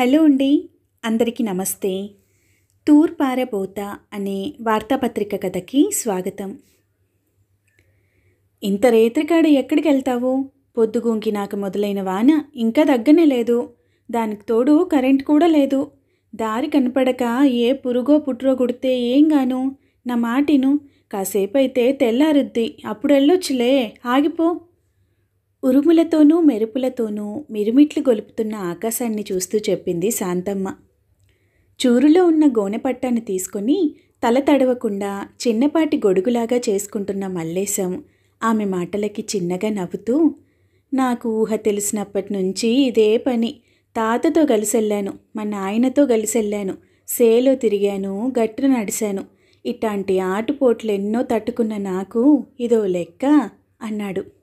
Hello అండి అందరికీ నమస్తే. తూర్పారబోత అనే వార్తాపత్రిక కథకి స్వాగతం. ఇంత రేత్రికాడ ఎక్కడికి వెళ్తావు? పొద్దుగుంకి నాకు మొదలైన వాన ఇంకా దగ్గనే లేదు. దానికి తోడు కరెంట్ కూడా లేదు. దారి కనపడక ఏ పురుగో పుట్రో కుడితే ఏం గాను? నా మాటిను కాసేపు అయితే తెల్లారుద్ది. అప్పుడు వెళ్ళొచ్చులే. ఆగిపో. ఉరుములతోనూ మెరుపులతోనూ మిరుమిట్లు గొలుపుతున్న ఆకాశాన్ని చూస్తూ చెప్పింది శాంతమ్మ. చూరులో ఉన్న గోనెపట్టాన్ని తీసుకొని తల తడవకుండా చిన్నపాటి గొడుగులాగా చేసుకుంటున్న మల్లేశం ఆమె మాటలకి చిన్నగా నవ్వుతూ నాకు ఊహ తెలిసినప్పటి నుంచి ఇదే పని. తాతతో కలిసి వెళ్ళాను మా నాయనతో కలిసి వెళ్ళాను సేలో తిరిగాను గట్టున నడిశాను. ఇట్లాంటి ఆటుపోట్లు ఎన్నో తట్టుకున్న నాకు ఇదో లెక్క అన్నాడు.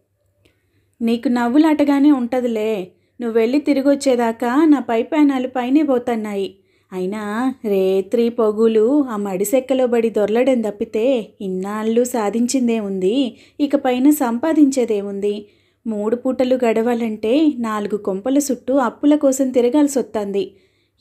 నీకు నవ్వులాటగానే ఉంటుందిలే. నువ్వు వెళ్ళి తిరిగి వచ్చేదాకా నా పై పైనే పోతున్నాయి. అయినా రేత్రి పొగులు ఆ మడిసెక్కలో బడి దొరలడం తప్పితే ఇన్నాళ్ళు సాధించిందేముంది? ఇక పైన సంపాదించేదేముంది? మూడు పూటలు గడవాలంటే నాలుగు కొంపల చుట్టూ అప్పుల కోసం తిరగాల్సి వస్తుంది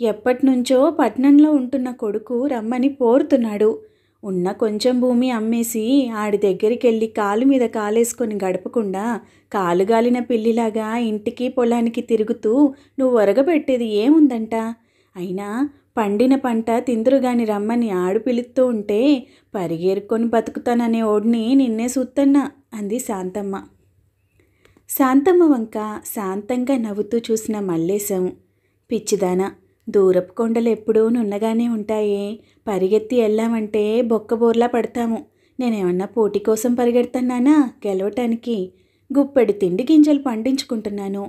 ఎప్పటినుంచో పట్నంలో ఉంటున్న కొడుకు రమ్మని పోరుతున్నాడు. ఉన్న కొంచెం భూమి అమ్మేసి ఆడి దగ్గరికి వెళ్ళి కాలు మీద కాలేసుకొని గడపకుండా కాలుగాలిన పిల్లిలాగా ఇంటికి పొలానికి తిరుగుతూ నువ్వు ఒరగబెట్టేది ఏముందంట? అయినా పండిన పంట తిందురుగాని రమ్మని ఆడు పిలుస్తూ ఉంటే పరిగెరుకొని బతుకుతాననే ఓడిని నిన్నే సూత్తన్నా అంది శాంతమ్మ. శాంతమ్మ వంక శాంతంగా నవ్వుతూ చూసిన మల్లేశం పిచ్చిదానా దూరపు కొండలు ఎప్పుడూ నున్నగానే ఉంటాయే పరిగెత్తి వెళ్ళామంటే బొక్క బోర్లా పడతాము. నేనేమన్నా పోటీ కోసం పరిగెడుతున్నానా? గెలవటానికి గుప్పెడు తిండి గింజలు పండించుకుంటున్నాను.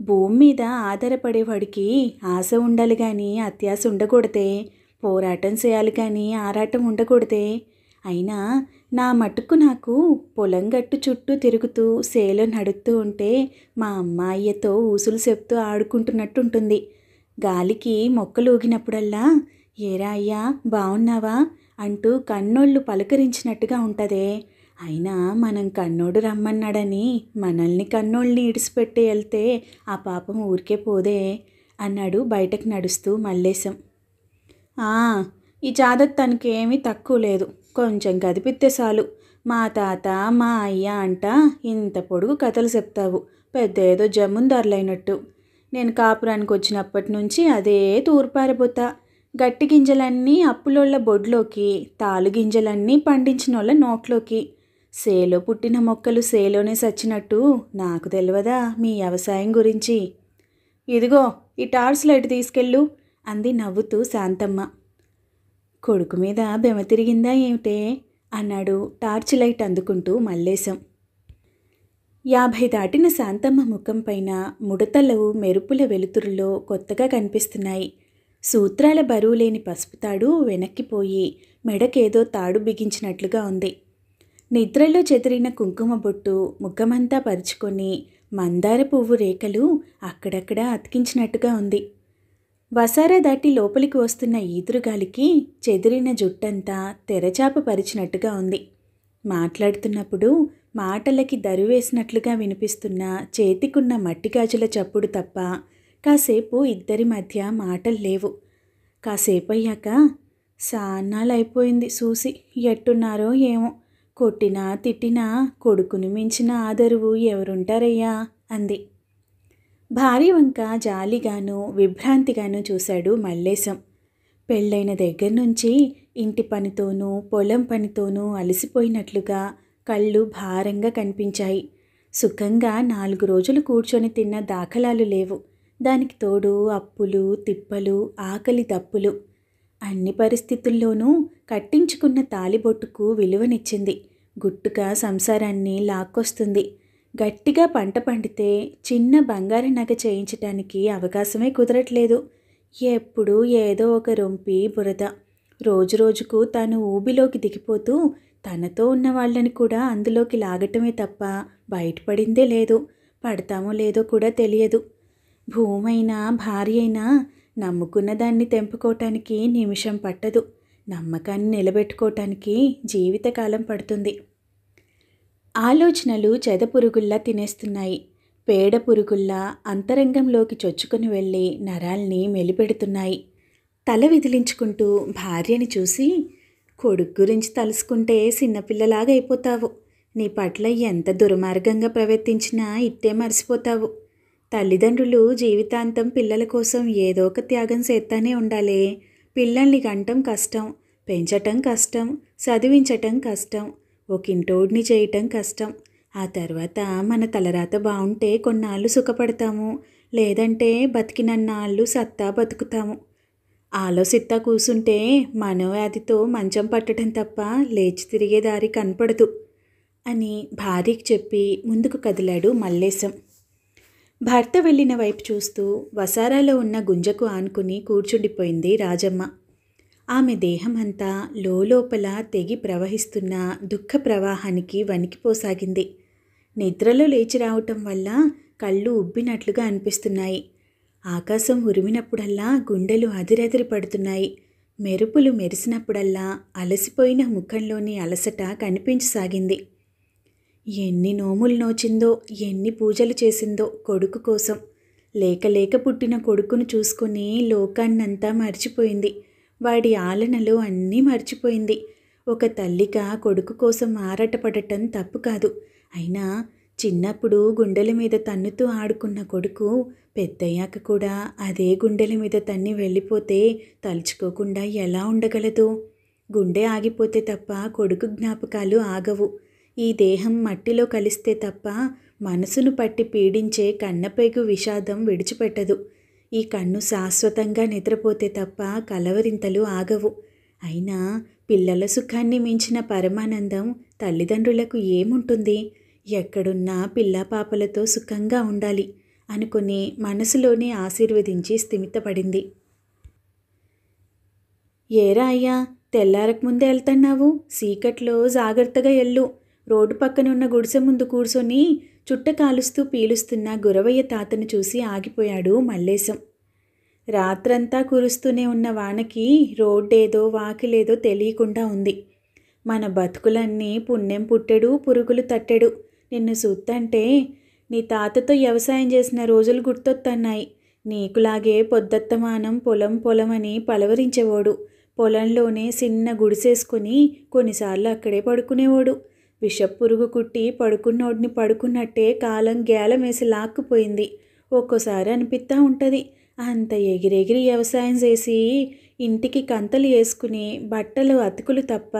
భూమి మీద ఆధారపడేవాడికి ఆశ ఉండాలి కానీ అత్యాశ ఉండకూడదే. పోరాటం చేయాలి కానీ ఆరాటం ఉండకూడదే. అయినా నా మటుకు నాకు పొలం గట్టు చుట్టూ తిరుగుతూ సేలో నడుస్తూ ఉంటే మా అమ్మాయ్యతో ఊసులు చెప్తూ ఆడుకుంటున్నట్టు ఉంటుంది గాలికి మొక్కలు ఊగినప్పుడల్లా ఏరా అయ్యా బాగున్నావా అంటూ కన్నోళ్ళు పలకరించినట్టుగా ఉంటదే. అయినా మనం కన్నోడు రమ్మన్నాడని మనల్ని కన్నోళ్ళని ఇడిచిపెట్టి వెళ్తే ఆ పాపం ఊరికే పోదే అన్నాడు బయటకు నడుస్తూ మల్లేశం. "ఆ, ఈ జాదత్ ఏమీ తక్కువ లేదు. కొంచెం కదిపిస్తే చాలు. మా తాత మా అయ్య అంట ఇంత పొడుగు కథలు చెప్తావు. పెద్ద ఏదో జమ్ముందారులైనట్టు నేను కాపురానికి వచ్చినప్పటి నుంచి అదే తూర్పారిపోతా. గట్టి గింజలన్నీ అప్పులోళ్ళ బొడ్లోకి తాలు గింజలన్నీ పండించినోళ్ళ నోట్లోకి. సేలో పుట్టిన మొక్కలు సేలోనే సచ్చినట్టు నాకు తెలియదా మీ వ్యవసాయం గురించి. ఇదిగో ఈ టార్చ్ లైట్ తీసుకెళ్ళు అంది నవ్వుతూ శాంతమ్మ. కొడుకు మీద బెమ తిరిగిందా ఏమిటే? అన్నాడు టార్చ్ లైట్ అందుకుంటూ మల్లేశం. యాభై దాటిన శాంతమ్మ ముఖం పైన ముడతలు మెరుపుల వెలుతురులో కొత్తగా కనిపిస్తున్నాయి. సూత్రాల బరువు లేని పసుపు తాడు వెనక్కిపోయి మెడకేదో తాడు బిగించినట్లుగా ఉంది. నిద్రలో చెదిరిన కుంకుమ బొట్టు ముఖమంతా పరుచుకొని మందార పువ్వు రేఖలు అక్కడక్కడ అతికించినట్టుగా ఉంది. వసారా దాటి లోపలికి వస్తున్న ఈదురుగాలికి చెదిరిన జుట్టంతా తెరచాప పరిచినట్టుగా ఉంది. మాట్లాడుతున్నప్పుడు మాటలకి దరువేసినట్లుగా వినిపిస్తున్న చేతికున్న మట్టి గాజుల చప్పుడు తప్ప కాసేపు ఇద్దరి మధ్య మాటలు లేవు. కాసేపు అయ్యాక సాన్నాలైపోయింది చూసి ఎట్టున్నారో ఏమో. కొట్టినా తిట్టినా కొడుకుని మించిన ఆదరువు ఎవరుంటారయ్యా? అంది. భార్య వంక జాలిగాను విభ్రాంతిగాను చూశాడు మల్లేశం. పెళ్ళైన దగ్గర నుంచి ఇంటి పనితోనూ పొలం పనితోనూ అలసిపోయినట్లుగా కళ్ళు భారంగా కనిపించాయి. సుఖంగా నాలుగు రోజులు కూర్చొని తిన్న దాఖలాలు లేవు. దానికి తోడు అప్పులు తిప్పలు ఆకలి తప్పులు. అన్ని పరిస్థితుల్లోనూ కట్టించుకున్న తాలిబొట్టుకు విలువనిచ్చింది. గుట్టుగా సంసారాన్ని లాక్కొస్తుంది. గట్టిగా పంట పండితే చిన్న బంగారు నగ చేయించటానికి అవకాశమే కుదరట్లేదు. ఎప్పుడు ఏదో ఒక రొంపి బురద. రోజు రోజుకు తాను ఊబిలోకి దిగిపోతూ తనతో ఉన్న వాళ్ళని కూడా అందులోకి లాగటమే తప్ప బయటపడిందే లేదు. పడతామో లేదో కూడా తెలియదు. భూమైనా భార్య అయినా నమ్ముకున్న దాన్ని తెంపుకోవటానికి నిమిషం పట్టదు. నమ్మకాన్ని నిలబెట్టుకోవటానికి జీవితకాలం పడుతుంది. ఆలోచనలు చెదపురుగుల్లా తినేస్తున్నాయి. పేడ పురుగుల్లా అంతరంగంలోకి చొచ్చుకొని వెళ్ళి నరాల్ని మెలిపెడుతున్నాయి. తల విదిలించుకుంటూ భార్యని చూసి కొడుకు గురించి తలుసుకుంటే చిన్నపిల్లలాగా అయిపోతావు నీ పట్ల ఎంత దుర్మార్గంగా ప్రవర్తించినా ఇట్టే మర్చిపోతావు తల్లిదండ్రులు జీవితాంతం పిల్లల కోసం ఏదో ఒక త్యాగం చేస్తానే ఉండాలి. పిల్లల్ని గంటం కష్టం పెంచటం కష్టం చదివించటం కష్టం ఒక ఇంటోడిని చేయటం కష్టం. ఆ తర్వాత మన తలరాత బాగుంటే కొన్నాళ్ళు సుఖపడతాము. లేదంటే బతికినన్నాళ్ళు సత్తా బతుకుతాము. ఆలోసిత్తా కూసుంటే మనోవ్యాధితో మంచం పట్టడం తప్ప లేచి తిరిగే దారి కనపడదు అని భార్యకి చెప్పి ముందుకు కదిలాడు మల్లేశం. భర్త వెళ్ళిన వైపు చూస్తూ వసారాలో ఉన్న గుంజకు ఆనుకుని కూర్చుండిపోయింది రాజమ్మ. ఆమె దేహమంతా లోపల తెగి ప్రవహిస్తున్న దుఃఖ ప్రవాహానికి వణికిపోసాగింది. నిద్రలో లేచి రావటం వల్ల కళ్ళు ఉబ్బినట్లుగా అనిపిస్తున్నాయి. ఆకాశం ఉరిమినప్పుడల్లా గుండెలు అదిరెదిరి పడుతున్నాయి. మెరుపులు మెరిసినప్పుడల్లా అలసిపోయిన ముఖంలోని అలసట కనిపించసాగింది. ఎన్ని నోములు నోచిందో ఎన్ని పూజలు చేసిందో కొడుకు కోసం. లేక లేక పుట్టిన కొడుకును చూసుకొని లోకాన్నంతా మర్చిపోయింది. వాడి ఆలనలు అన్నీ మర్చిపోయింది. ఒక తల్లిగా కొడుకు కోసం ఆరాటపడటం తప్పు కాదు. అయినా చిన్నప్పుడు గుండెల మీద తన్నుతూ ఆడుకున్న కొడుకు పెద్దయ్యాక కూడా అదే గుండెల మీద తన్ని వెళ్ళిపోతే తలుచుకోకుండా ఎలా ఉండగలదు? గుండె ఆగిపోతే తప్ప కొడుకు జ్ఞాపకాలు ఆగవు. ఈ దేహం మట్టిలో కలిస్తే తప్ప మనసును పట్టి పీడించే కన్నపేగు విషాదం విడిచిపెట్టదు. ఈ కన్ను శాశ్వతంగా నిద్రపోతే తప్ప కలవరింతలు ఆగవు. అయినా పిల్లల సుఖాన్ని మించిన పరమానందం తల్లిదండ్రులకు ఏముంటుంది? ఎక్కడున్నా పిల్లా పాపలతో సుఖంగా ఉండాలి అనుకుని మనసులోనే ఆశీర్వదించి స్థిమితపడింది. ఏరా అయ్యా తెల్లారకముందే వెళ్తున్నావు? సీకట్లో జాగ్రత్తగా ఎల్లు. రోడ్డు పక్కన ఉన్న గుడిసె ముందు కూర్చొని చుట్ట కాలుస్తూ పీలుస్తున్న గురవయ్య తాతను చూసి ఆగిపోయాడు మల్లేశం. రాత్రంతా కురుస్తూనే ఉన్న వానకి రోడ్డేదో వాకిలేదో తెలియకుండా ఉంది. మన బతుకులన్నీ పుణ్యం పుట్టెడు పురుగులు తట్టెడు. నిన్ను చూత్తంటే నీ తాతతో వ్యవసాయం చేసిన రోజులు గుర్తొత్తన్నాయి. నీకులాగే పొద్దత్తమానం పొలం పొలమని పలవరించేవాడు. పొలంలోనే చిన్న గుడిసేసుకొని కొన్నిసార్లు అక్కడే పడుకునేవాడు. విషపురుగు కుట్టి పడుకున్నోడిని పడుకున్నట్టే కాలం గేలమేసి లాక్కుపోయింది. ఒక్కోసారి అనిపిస్తూ ఉంటుంది. అంత ఎగిరెగిరి వ్యవసాయం చేసి ఇంటికి కంతలు వేసుకుని బట్టలు అతుకులు తప్ప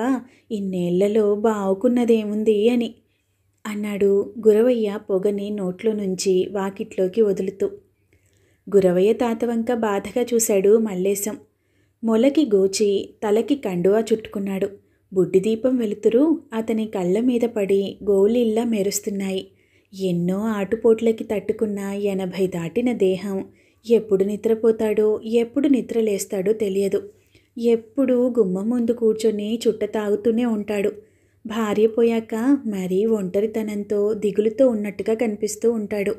ఇన్నేళ్ళలో బావుకున్నదేముంది అని అన్నాడు గురవయ్య పొగని నోట్లో నుంచి వాకిట్లోకి వదులుతూ. గురవయ్య తాతవంక బాధగా చూశాడు మల్లేశం. మొలకి గోచి తలకి కండువా చుట్టుకున్నాడు. బుడ్డి దీపం వెలుతురు. అతని కళ్ళ మీద పడి గోలిల్లా మెరుస్తున్నాయి. ఎన్నో ఆటుపోట్లకి తట్టుకున్న ఎనభై దాటిన దేహం. ఎప్పుడు నిద్రపోతాడో ఎప్పుడు నిద్రలేస్తాడో తెలియదు. ఎప్పుడు గుమ్మం ముందు కూర్చొని చుట్ట తాగుతూనే ఉంటాడు. భార్య పోయాక మరీ ఒంటరితనంతో దిగులుతో ఉన్నట్టుగా కనిపిస్తూ ఉంటాడు.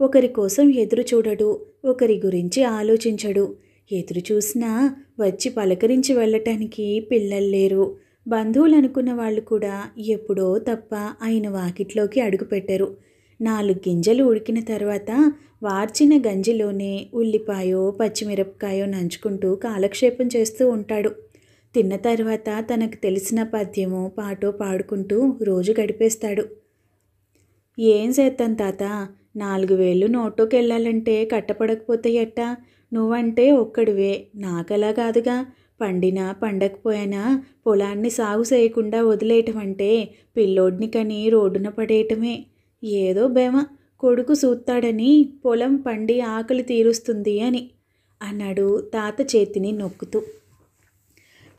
ఒకరి కోసం ఎదురు చూడడు ఒకరి గురించి ఆలోచించడు. ఎదురు చూసినా వచ్చి పలకరించి వెళ్ళటానికి పిల్లలు లేరు. బంధువులు అనుకున్న వాళ్ళు కూడా ఎప్పుడో తప్ప ఆయన వాకిట్లోకి అడుగుపెట్టరు. నాలుగు గింజలు ఉడికిన తర్వాత వార్చిన గంజిలోనే ఉల్లిపాయో పచ్చిమిరపకాయో నంచుకుంటూ కాలక్షేపం చేస్తూ ఉంటాడు. తిన్న తర్వాత తనకు తెలిసిన పద్యమో పాటో పాడుకుంటూ రోజు గడిపేస్తాడు. ఏం చేద్దాం తాత? నాలుగు వేలు నోటోకి వెళ్ళాలంటే కట్టపడకపోతే ఎట్టా? నువ్వంటే ఒక్కడివే. నాకలా కాదుగా. పండినా పండకపోయినా పొలాన్ని సాగు చేయకుండా వదిలేయటం అంటే పిల్లోడిని కని రోడ్డున పడేయటమే. ఏదో బేమ కొడుకు సూత్తాడని పొలం పండి ఆకలి తీరుస్తుంది అని అన్నాడు తాత చేతిని నొక్కుతూ.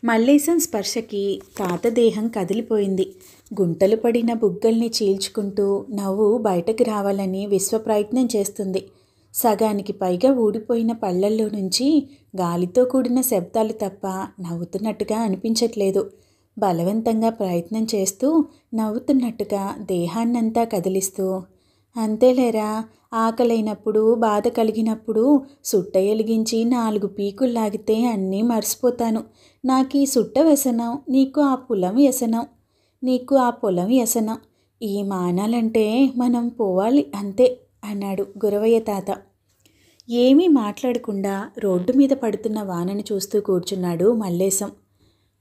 మల్లేశం స్పర్శకి తాత దేహం కదిలిపోయింది. గుంటలు పడిన బుగ్గల్ని చీల్చుకుంటూ నవ్వు బయటకు రావాలని విశ్వ ప్రయత్నం చేస్తుంది. సగానికి పైగా ఊడిపోయిన పళ్ళల్లో నుంచి గాలితో కూడిన శబ్దాలు తప్ప నవ్వుతున్నట్టుగా అనిపించట్లేదు. బలవంతంగా ప్రయత్నం చేస్తూ నవ్వుతున్నట్టుగా దేహాన్నంతా కదిలిస్తూ అంతేలేరా ఆకలైనప్పుడు బాధ కలిగినప్పుడు సుట్ట ఎలిగించి నాలుగు పీకులు లాగితే అన్నీ మర్చిపోతాను. నాకు ఈ సుట్ట వ్యసనం నీకు ఆ పొలం వ్యసనం నీకు ఆ పొలం వ్యసనం. ఈ మానాలంటే మనం పోవాలి అంతే. అన్నాడు గురవయ్య తాత. ఏమీ మాట్లాడకుండా రోడ్డు మీద పడుతున్న వానను చూస్తూ కూర్చున్నాడు మల్లేశం.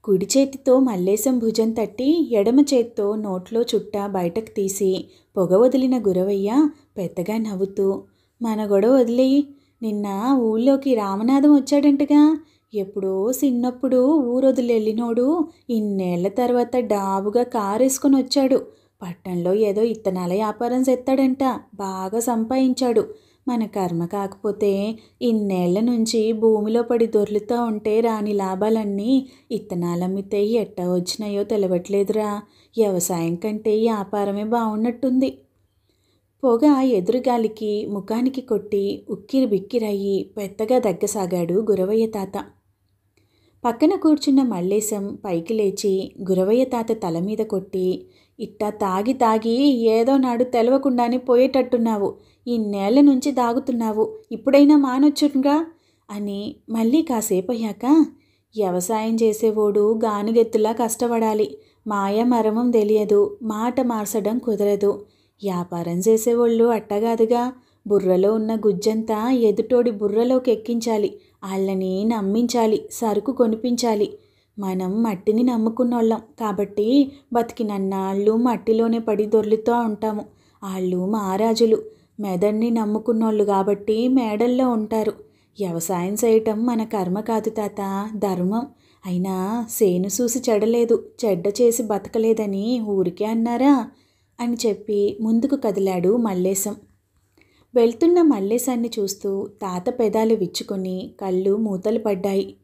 కుడి చేతితో మల్లేశం భుజం తట్టి ఎడమ చేత్తో నోట్లో చుట్ట బయటకు తీసి పొగ వదిలిన గురవయ్య పెద్దగా నవ్వుతూ మన గొడవ వదిలేయి నిన్న ఊళ్ళోకి రామనాథం వచ్చాడంటగా. ఎప్పుడో చిన్నప్పుడు ఊరొదిలెళ్ళినోడు ఇన్నేళ్ళ తర్వాత డాబుగా కారేసుకొని వచ్చాడు. పట్టణంలో ఏదో ఇత్తనాల వ్యాపారం చేస్తాడంట. బాగా సంపాదించాడు. మన కర్మ కాకపోతే ఇన్నేళ్ళ నుంచి భూమిలో పడి దొర్లుతూ ఉంటే రాని లాభాలన్నీ ఇత్తనాలమ్మితే ఎట్టా వచ్చినాయో తెలవట్లేదురా. వ్యవసాయం కంటే వ్యాపారమే బాగున్నట్టుంది. పొగ ఎదురుగాలికి ముఖానికి కొట్టి ఉక్కిరి బిక్కిరయ్యి పెద్దగా దగ్గసాగాడు గురవయ్య తాత. పక్కన కూర్చున్న మల్లేశం పైకి లేచి గురవయ్య తాత తల మీద కొట్టి ఇట్టా తాగి తాగి ఏదో నాడు తెలవకుండానే పోయేటట్టున్నావు. ఇన్నేళ్ళ నుంచి దాగుతున్నావు. ఇప్పుడైనా మానొచ్చుగా అని మళ్ళీ కాసేపు అయ్యాక వ్యవసాయం చేసేవాడు గానుగెత్తులా కష్టపడాలి. మాయ మరమం తెలియదు. మాట మార్చడం కుదరదు. వ్యాపారం చేసేవాళ్ళు అట్టగాదుగా బుర్రలో ఉన్న గుజ్జంతా ఎదుటోడి బుర్రలోకి ఎక్కించాలి వాళ్ళని నమ్మించాలి. సరుకు కొనిపించాలి. మనం మట్టిని నమ్ముకున్నోళ్ళం. కాబట్టి బతికినన్నాళ్ళు మట్టిలోనే పడి దొర్లుతూ ఉంటాము. వాళ్ళు మహారాజులు. మెదడిని నమ్ముకున్నోళ్ళు కాబట్టి మేడల్లో ఉంటారు. వ్యవసాయం చేయటం మన కర్మ కాదు తాత ధర్మం. అయినా సేను చూసి చెడలేదు చెడ్డ చేసి బతకలేదని ఊరికే అన్నారా? అని చెప్పి ముందుకు కదిలాడు మల్లేశం. వెళ్తున్న మల్లేశాన్ని చూస్తూ తాత పెదాలు విచ్చుకొని కళ్ళు మూతలు పడ్డాయి.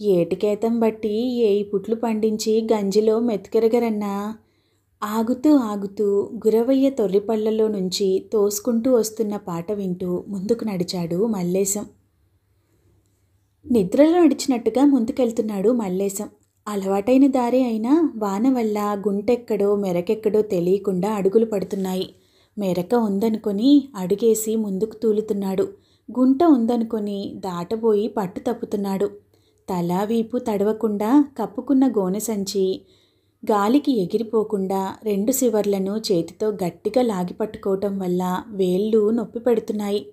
ఏటికేతం బట్టి ఏయి పుట్లు పండించి గంజిలో మెతుకెరగరన్నా. ఆగుతూ ఆగుతూ గురవయ్య తొర్రిపళ్ళలో నుంచి తోసుకుంటూ వస్తున్న పాట వింటూ ముందుకు నడిచాడు మల్లేశం. నిద్రలో నడిచినట్టుగా ముందుకెళ్తున్నాడు మల్లేశం. అలవాటైన దారి అయినా వాన వల్ల గుంటెక్కడో మెరకెక్కడో తెలియకుండా అడుగులు పడుతున్నాయి. మెరక ఉందనుకొని అడుగేసి ముందుకు తూలుతున్నాడు. గుంట ఉందనుకొని దాటబోయి పట్టు తప్పుతున్నాడు. తల వీపు తడవకుండా కప్పుకున్న గోనె సంచి గాలికి ఎగిరిపోకుండా రెండు శివర్లను చేతితో గట్టిగా లాగి పట్టుకోవటం వల్ల వేళ్ళు నొప్పి పెడుతున్నాయి.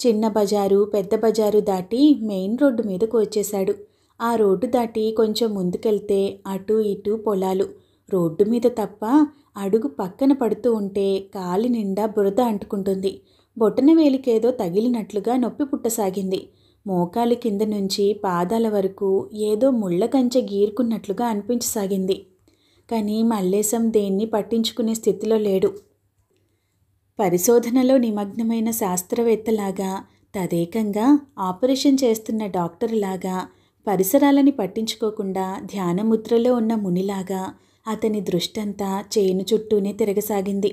చిన్న బజారు పెద్ద బజారు దాటి మెయిన్ రోడ్డు మీదకు వచ్చేశాడు. ఆ రోడ్డు దాటి కొంచెం ముందుకెళ్తే అటు ఇటు పొలాలు. రోడ్డు మీద తప్ప అడుగు పక్కన పడుతూ ఉంటే కాలి నిండా బురద అంటుకుంటుంది. బొట్టన వేలికేదో తగిలినట్లుగా నొప్పి పుట్టసాగింది. మోకాలి కింద నుంచి పాదాల వరకు ఏదో ముళ్ళ కంచె గీరుకున్నట్లుగా అనిపించసాగింది. కానీ మల్లేశం దేన్ని పట్టించుకునే స్థితిలో లేడు. పరిశోధనలో నిమగ్నమైన శాస్త్రవేత్తలాగా తదేకంగా ఆపరేషన్ చేస్తున్న డాక్టర్లాగా పరిసరాలని పట్టించుకోకుండా ధ్యానముద్రలో ఉన్న మునిలాగా అతని దృష్టంతా చేను చుట్టూనే తిరగసాగింది.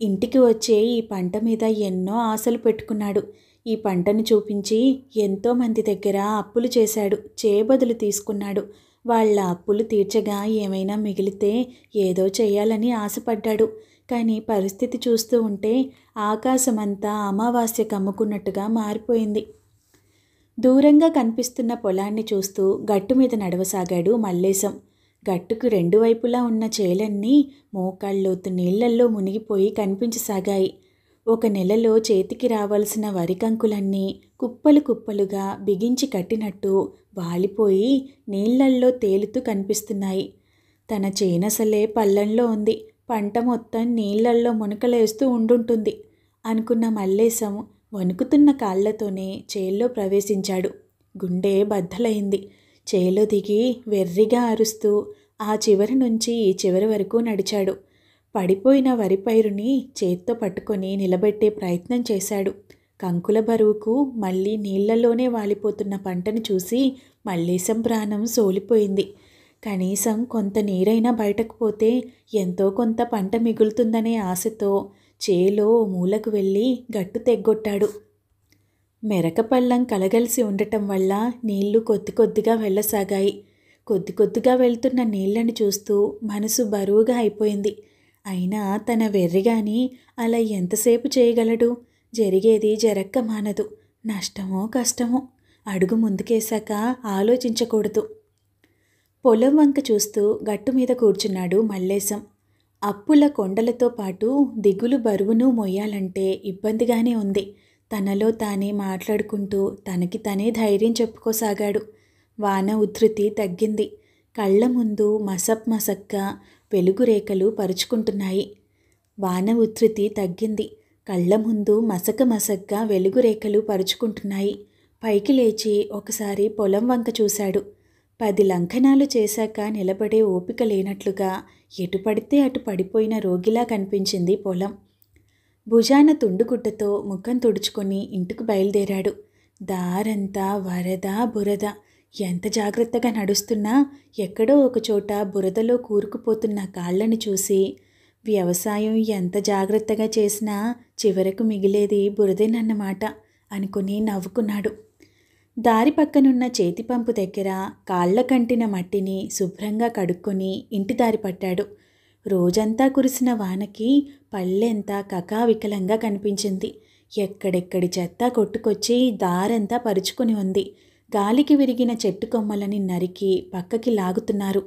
ఇంటికి వచ్చే ఈ పంట మీద ఎన్నో ఆశలు పెట్టుకున్నాడు. ఈ పంటను చూపించి ఎంతోమంది దగ్గర అప్పులు చేశాడు చేయబదులు తీసుకున్నాడు. వాళ్ళ అప్పులు తీర్చగా ఏమైనా మిగిలితే ఏదో చేయాలని ఆశపడ్డాడు. కానీ పరిస్థితి చూస్తూ ఉంటే ఆకాశమంతా అమావాస్య కమ్ముకున్నట్టుగా మారిపోయింది. దూరంగా కనిపిస్తున్న పొలాన్ని చూస్తూ గట్టు మీద నడవసాగాడు మల్లేశం. గట్టుకు రెండు వైపులా ఉన్న చేలన్నీ మోకాళ్ళలోతు నీళ్ళల్లో మునిగిపోయి కనిపించసాగాయి. ఒక నెలలో చేతికి రావలసిన వరి కంకులన్నీ కుప్పలు కుప్పలుగా బిగించి కట్టినట్టు వాలిపోయి నీళ్ళల్లో తేలుతూ కనిపిస్తున్నాయి. తన చేనసలే పల్లంలో ఉంది. పంట మొత్తం నీళ్ళల్లో మునకలేస్తూ ఉండుంటుంది అనుకున్న మల్లేశం వణుకుతున్న కాళ్ళతోనే చేల్లో ప్రవేశించాడు. గుండె బద్దలైంది. చేలో దిగి వెర్రిగా అరుస్తూ ఆ చివరి నుంచి ఈ చివరి వరకు నడిచాడు. పడిపోయిన వరి పైరుని చేత్తో పట్టుకొని నిలబెట్టే ప్రయత్నం చేశాడు. కంకుల బరువుకు మళ్ళీ నీళ్ళలోనే వాలిపోతున్న పంటను చూసి మల్లేశం ప్రాణం సోలిపోయింది. కనీసం కొంత నీరైనా బయటకు పోతే ఎంతో కొంత పంట మిగులుతుందనే ఆశతో చేలో ఓ మూలకు వెళ్ళి గట్టు తెగ్గొట్టాడు. మెరకపల్లం కలగలిసి ఉండటం వల్ల నీళ్ళు కొద్ది కొద్దిగా వెళ్ళసాగాయి. కొద్ది కొద్దిగా వెళ్తున్న నీళ్ళను చూస్తూ మనసు బరువుగా అయిపోయింది. అయినా తన వెర్రిగాని అలా ఎంతసేపు చేయగలడు? జరిగేది జరక్క మానదు. నష్టమో కష్టమో అడుగు ముందుకేశాక ఆలోచించకూడదు. పొలం వంక చూస్తూ గట్టు మీద కూర్చున్నాడు మల్లేశం. అప్పుల కొండలతో పాటు దిగులు బరువును మొయ్యాలంటే ఇబ్బందిగానే ఉంది. తనలో తానే మాట్లాడుకుంటూ తనకి తనే ధైర్యం చెప్పుకోసాగాడు. వాన ఉధృతి తగ్గింది. కళ్ళ ముందు మసప్ మసక్గా వెలుగు రేఖలు పరుచుకుంటున్నాయి. వాన ఉధృతి తగ్గింది. కళ్ళ ముందు మసక మసగ్గా వెలుగు రేఖలు పరుచుకుంటున్నాయి. పైకి లేచి ఒకసారి పొలం వంక చూశాడు. పది లంఘనాలు చేశాక నిలబడే ఓపిక లేనట్లుగా ఎటు పడితే అటు పడిపోయిన రోగిలా కనిపించింది పొలం. భుజాన తుండుగుడ్డతో ముఖం తుడుచుకొని ఇంటికి బయలుదేరాడు. దారంతా వరద బురద. ఎంత జాగ్రత్తగా నడుస్తున్నా ఎక్కడో ఒకచోట బురదలో కూరుకుపోతున్న కాళ్ళని చూసి వ్యవసాయం ఎంత జాగ్రత్తగా చేసినా చివరకు మిగిలేది బురదేనన్నమాట అనుకుని నవ్వుకున్నాడు. దారి పక్కనున్న చేతి పంపు దగ్గర కాళ్ళ కంటిన మట్టిని శుభ్రంగా కడుక్కొని ఇంటి దారి పట్టాడు. రోజంతా కురిసిన వానకి పళ్ళెంతా కకావికలంగా కనిపించింది. ఎక్కడెక్కడి చెత్త కొట్టుకొచ్చి దారంతా పరుచుకుని ఉంది. గాలికి విరిగిన చెట్టు కొమ్మలని నరికి పక్కకి లాగుతున్నారు.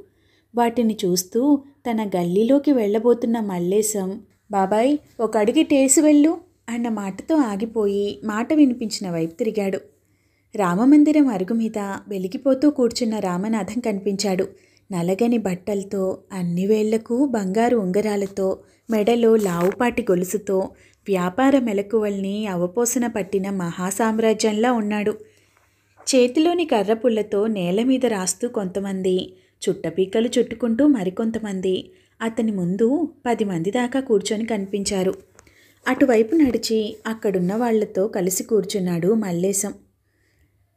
వాటిని చూస్తూ తన గల్లీలోకి వెళ్ళబోతున్న మల్లేశం బాబాయ్ ఒక అడిగి టేసి వెళ్ళు అన్న మాటతో ఆగిపోయి మాట వినిపించిన వైపు తిరిగాడు. రామమందిరం అరుగు మీద వెలిగిపోతూ కూర్చున్న రామనాథం కనిపించాడు. నలగని బట్టలతో అన్ని వేళ్ళకు బంగారు ఉంగరాలతో మెడలో లావుపాటి గొలుసుతో వ్యాపార మెలకువల్ని అవపోసన పట్టిన మహాసామ్రాజ్యంలా ఉన్నాడు. చేతిలోని కర్రపుల్లతో నేల మీద రాస్తూ కొంతమంది చుట్టపీకలు చుట్టుకుంటూ మరికొంతమంది. అతని ముందు పది మంది దాకా కూర్చొని కనిపించారు. అటువైపు నడిచి అక్కడున్న వాళ్ళతో కలిసి కూర్చున్నాడు మల్లేశం.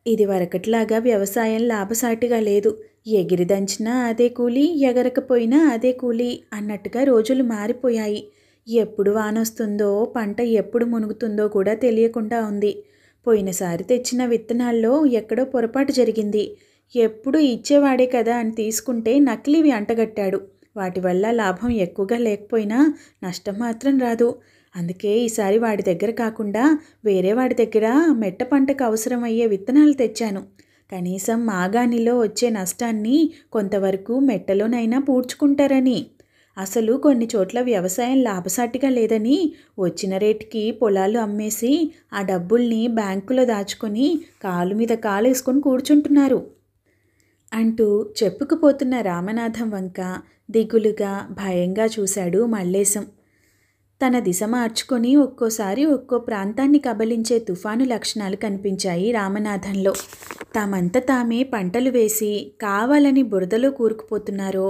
ఇది వరకట్లాగా వ్యవసాయం లాభసాటిగా లేదు. ఎగిరిదంచినా అదే కూలి ఎగరకపోయినా అదే కూలి అన్నట్టుగా రోజులు మారిపోయాయి. ఎప్పుడు వానొస్తుందో పంట ఎప్పుడు మునుగుతుందో కూడా తెలియకుండా ఉంది. పోయినసారి తెచ్చిన విత్తనాల్లో ఎక్కడో పొరపాటు జరిగింది. ఎప్పుడు ఇచ్చేవాడే కదా అని తీసుకుంటే నకిలీవి అంటగట్టాడు. వాటి వల్ల లాభం ఎక్కువగా లేకపోయినా నష్టం మాత్రం రాదు. అందుకే ఈసారి వాడి దగ్గర కాకుండా వేరే వాడి దగ్గర మెట్ట పంటకు అవసరమయ్యే విత్తనాలు తెచ్చాను. కనీసం మాగాణిలో వచ్చే నష్టాన్ని కొంతవరకు మెట్టలోనైనా పూడ్చుకుంటారని. అసలు కొన్ని చోట్ల వ్యవసాయం లాభసాటిగా లేదని వచ్చిన రేటుకి పొలాలు అమ్మేసి ఆ డబ్బుల్ని బ్యాంకులో దాచుకొని కాలు మీద కాలు వేసుకొని కూర్చుంటున్నారు. అంటూ చెప్పుకుపోతున్న రామనాథం వంక దిగులుగా భయంగా చూశాడు మల్లేశం. తన దిశ మార్చుకొని ఒక్కోసారి ఒక్కో ప్రాంతాన్ని కబలించే తుఫాను లక్షణాలు కనిపించాయి రామనాథంలో. తామంత తామే పంటలు వేసి కావాలని బురదలో కూరుకుపోతున్నారో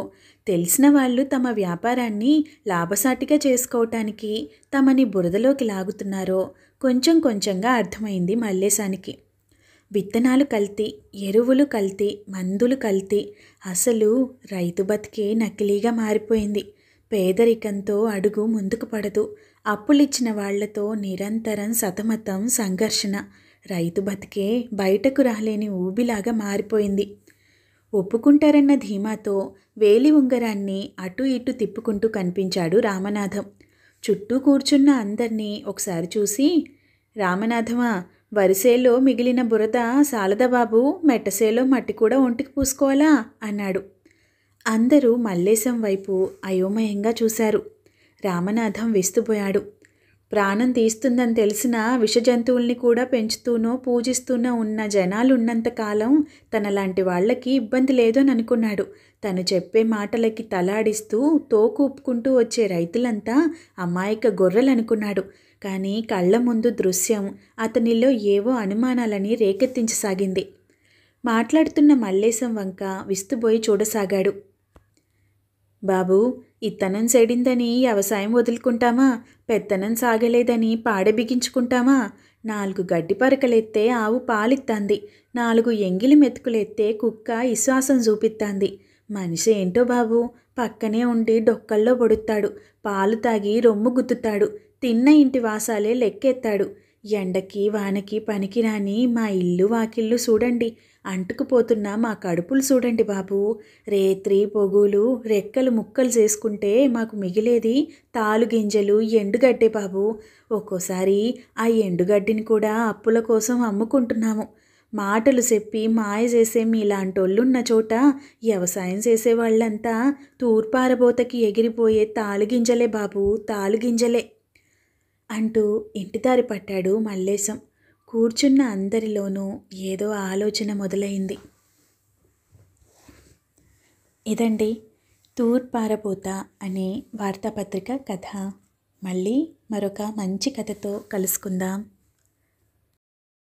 తెలిసిన వాళ్ళు తమ వ్యాపారాన్ని లాభసాటిగా చేసుకోవటానికి తమని బురదలోకి లాగుతున్నారో కొంచెం కొంచెంగా అర్థమైంది మల్లేశానికి. విత్తనాలు కల్తీ ఎరువులు కల్తీ మందులు కల్తీ అసలు రైతు బతికే నకిలీగా మారిపోయింది. పేదరికంతో అడుగు ముందుకు పడదు. అప్పులిచ్చిన వాళ్ళతో నిరంతరం సతమతం సంఘర్షణ. రైతు బతికే బయటకు రాలేని ఊబిలాగా మారిపోయింది. ఒప్పుకుంటారన్న ధీమాతో వేలి ఉంగరాన్ని అటు ఇటు తిప్పుకుంటూ కనిపించాడు రామనాథం. చుట్టూ కూర్చున్న అందర్నీ ఒకసారి చూసి రామనాథమా వరిసేలో మిగిలిన బురద సాలదబాబు మెట్టసేలో మట్టి కూడా ఒంటికి పూసుకోవాలా? అన్నాడు. అందరూ మల్లేశం వైపు అయోమయంగా చూశారు. రామనాథం విస్తుపోయాడు. ప్రాణం తీస్తుందని తెలిసిన విష జంతువుల్ని కూడా పెంచుతూనో పూజిస్తూనో ఉన్న జనాలు ఉన్నంతకాలం తనలాంటి వాళ్ళకి ఇబ్బంది లేదని అనుకున్నాడు. తను చెప్పే మాటలకి తలాడిస్తూ తోకూపుకుంటూ వచ్చే రైతులంతా అమాయక గొర్రెలనుకున్నాడు కానీ కళ్ళ ముందు దృశ్యం అతనిలో ఏవో అనుమానాలని రేకెత్తించసాగింది. మాట్లాడుతున్న మల్లేశం వంక విస్తుబోయి చూడసాగాడు. బాబు ఇత్తనం సెడిందని వ్యవసాయం వదులుకుంటామా? పెత్తనం సాగలేదని పాడె బిగించుకుంటామా? నాలుగు గడ్డి పరకలెత్తే ఆవు పాలిత్తంది. నాలుగు ఎంగిలి మెతుకులెత్తే కుక్క విశ్వాసం చూపిత్తంది మనిషి ఏంటో బాబు పక్కనే ఉండి డొక్కల్లో పొడుతాడు పాలు తాగి రొమ్ము గుద్దుతాడు. తిన్న ఇంటి వాసాలే లెక్కెత్తాడు. ఎండకి వానకి పనికిరాని మా ఇల్లు వాకిళ్ళు చూడండి. అంటుకుపోతున్న మా కడుపులు చూడండి బాబు. రేత్రి పొగులు రెక్కలు ముక్కలు చేసుకుంటే మాకు మిగిలేది తాలు గింజలు ఎండుగడ్డే బాబు. ఒక్కోసారి ఆ ఎండుగడ్డిని కూడా అప్పుల కోసం అమ్ముకుంటున్నాము. మాటలు చెప్పి మాయ చేసే మీలాంటోళ్ళున్న చోట వ్యవసాయం చేసే వాళ్ళంతా తూర్పారబోతకి ఎగిరిపోయే తాలుగింజలే బాబు తాలుగింజలే అంటూ ఇంటిదారి పట్టాడు మల్లేశం. కూర్చున్న అందరిలోనూ ఏదో ఆలోచన మొదలైంది. ఇదండి తూర్పారపోత అనే వార్తాపత్రిక కథ. మళ్ళీ మరొక మంచి కథతో కలుసుకుందాం.